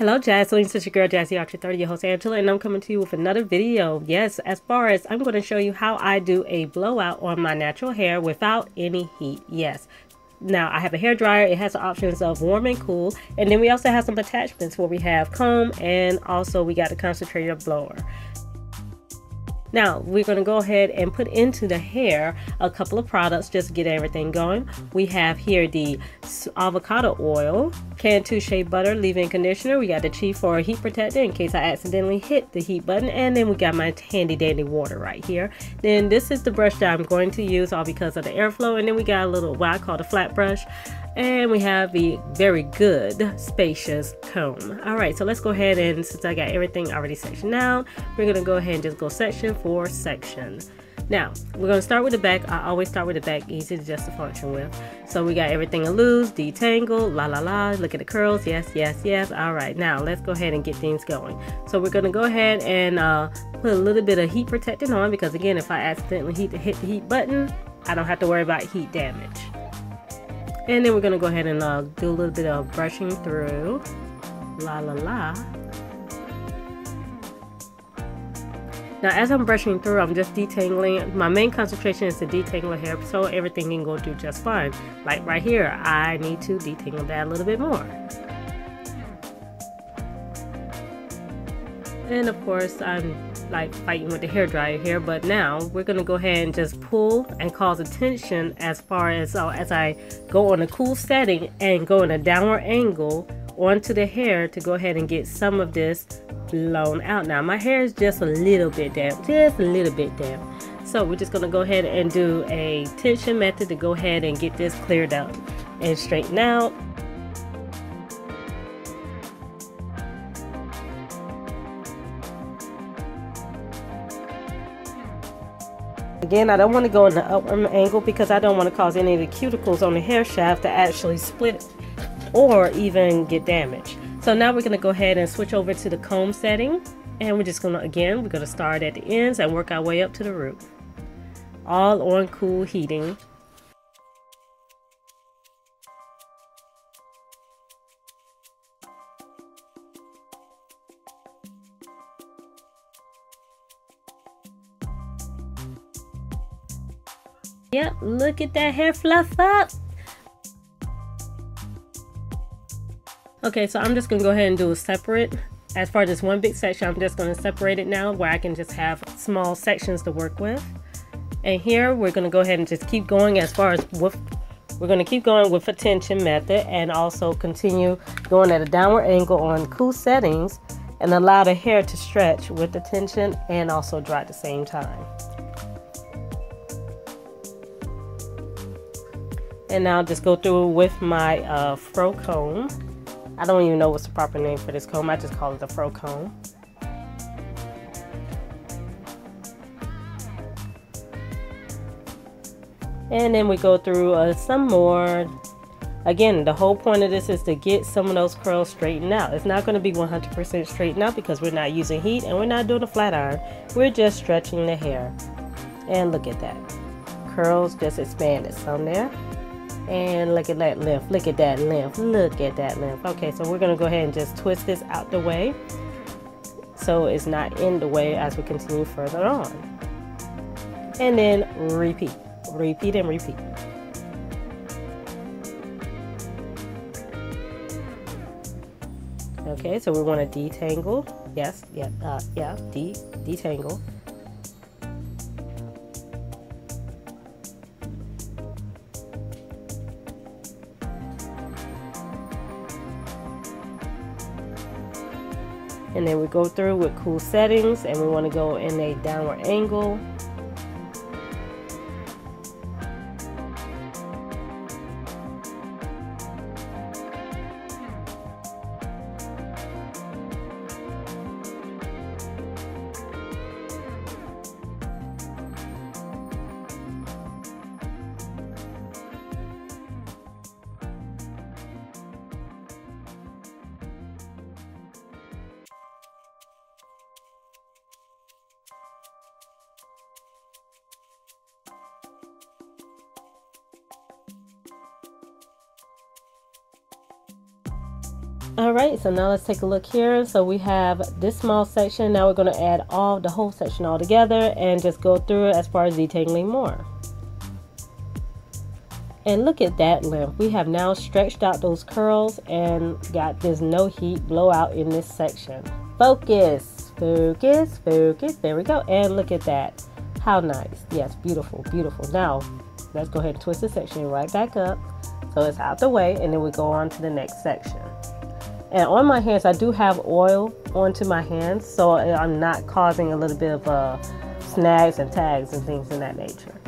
Hello Jazz-Lings, it's your girl Jazzy Archer 30, your host Angela, and I'm coming to you with another video. Yes, as far as I'm going to show you how I do a blowout on my natural hair without any heat. Yes. Now, I have a hair dryer. It has the options of warm and cool. And then we also have some attachments where we have comb and also we got a concentrator blower. Now we're going to go ahead and put into the hair a couple of products just to get everything going. We have here the avocado oil, Cantu Shea Butter leave-in conditioner. We got the Chi for a heat protector in case I accidentally hit the heat button. And then we got my handy dandy water right here. Then this is the brush that I'm going to use all because of the airflow. And then we got a little what I call the flat brush and we have the very good spacious comb all right so let's go ahead and since i got everything already sectioned out we're going to go ahead and just go section for section. Now we're going to start with the back. I always start with the back easy to just to function with. So we got everything loose detangle la la la look at the curls. Yes yes yes. All right now let's go ahead and get things going. So we're going to go ahead and uh, put a little bit of heat protectant on because again if i accidentally hit the heat button i don't have to worry about heat damage and then we're going to go ahead and uh, do a little bit of brushing through. La la la. Now as I'm brushing through, I'm just detangling. My main concentration is to detangle hair so everything can go through just fine. Like right here, I need to detangle that a little bit more. And of course, I'm like fighting with the hair dryer here, but now we're gonna go ahead and just pull and cause attention as far as uh, as I go on a cool setting and go in a downward angle onto the hair to go ahead and get some of this blown out. Now my hair is just a little bit damp, just a little bit damp. So we're just gonna go ahead and do a tension method to go ahead and get this cleared up and straighten out. Again, I don't want to go in the upward angle because I don't want to cause any of the cuticles on the hair shaft to actually split or even get damaged. So now we're going to go ahead and switch over to the comb setting. And we're just going to, again, we're going to start at the ends and work our way up to the root. All on cool heating. Yep, look at that hair fluff up. Okay, so I'm just gonna go ahead and do a separate. As far as this one big section, I'm just gonna separate it now where I can just have small sections to work with. And here, we're gonna go ahead and just keep going as far as with, we're gonna keep going with a tension method and also continue going at a downward angle on cool settings and allow the hair to stretch with the tension and also dry at the same time. And now just go through with my uh, fro comb. I don't even know what's the proper name for this comb. I just call it a fro comb. And then we go through uh, some more. Again, the whole point of this is to get some of those curls straightened out. It's not going to be 100% straightened out because we're not using heat and we're not doing a flat iron. We're just stretching the hair. And look at that. Curls just expanded some there. And look at that length. Look at that length. Look at that length. Okay, so we're to go ahead and just twist this out the way so it's not in the way as we continue further on. And then repeat. Repeat and repeat. Okay, so we want to detangle. Yes, yeah, uh, yeah, de detangle. And then we go through with cool settings and we want to go in a downward angle All right, so now let's take a look here. So we have this small section. Now we're going to add all the whole section all together and just go through it as far as detailing more. And look at that length. We have now stretched out those curls and got this no heat blowout in this section. Focus, focus, focus. There we go. And look at that. How nice. Yes, beautiful, beautiful. Now, let's go ahead and twist the section right back up so it's out the way and then we go on to the next section. And on my hands, I do have oil onto my hands, so I'm not causing a little bit of uh, snags and tags and things in that nature.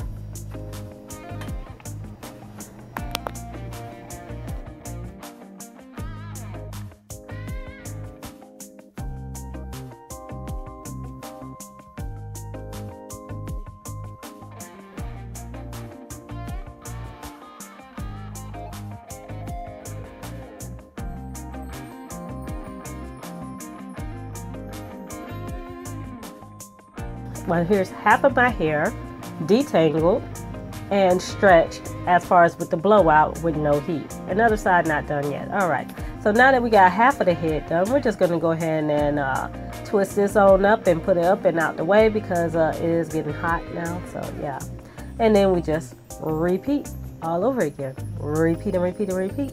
Well here's half of my hair detangled and stretched as far as with the blowout with no heat. Another side not done yet. All right. So now that we got half of the head done we're just going to go ahead and uh, twist this on up and put it up and out the way because uh, it is getting hot now. So yeah. And then we just repeat all over again. Repeat and repeat and repeat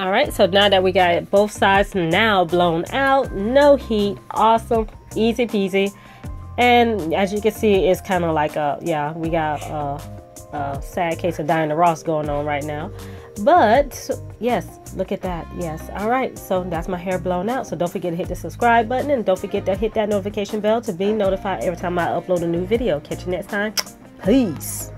All right, so now that we got both sides now blown out, no heat, awesome, easy peasy. And as you can see, it's kind of like a, yeah, we got a, a sad case of Diana Ross going on right now. But yes, look at that. Yes. All right. So that's my hair blown out. So don't forget to hit the subscribe button and don't forget to hit that notification bell to be notified every time I upload a new video. Catch you next time. Peace.